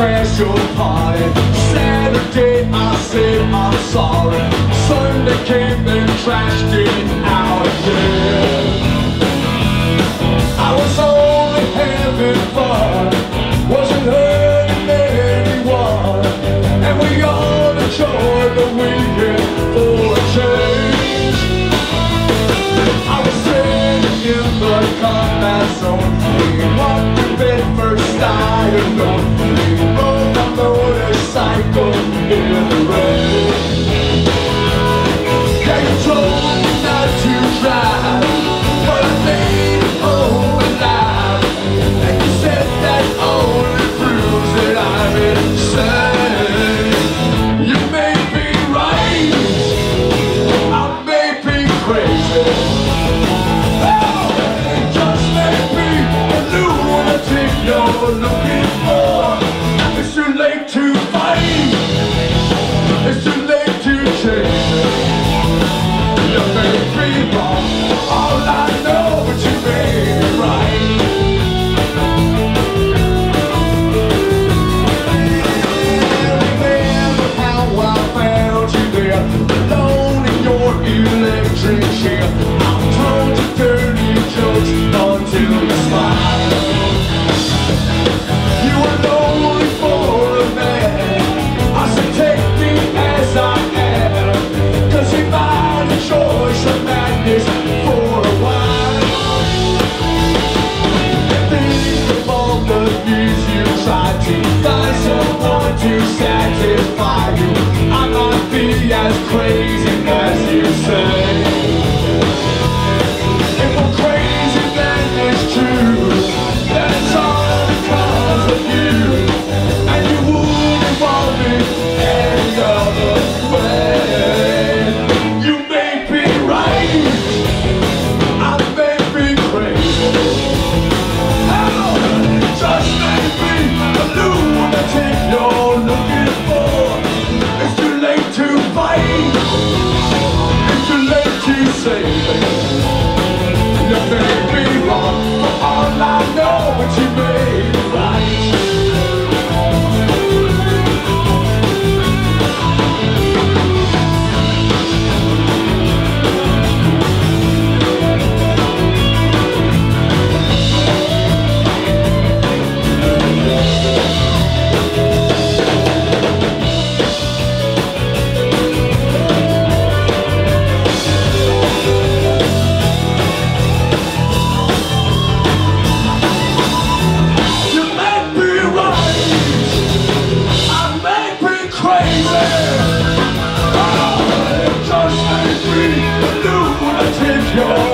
crash your party Saturday I said I'm sorry. Sunday came and trashed it out again Thank you. your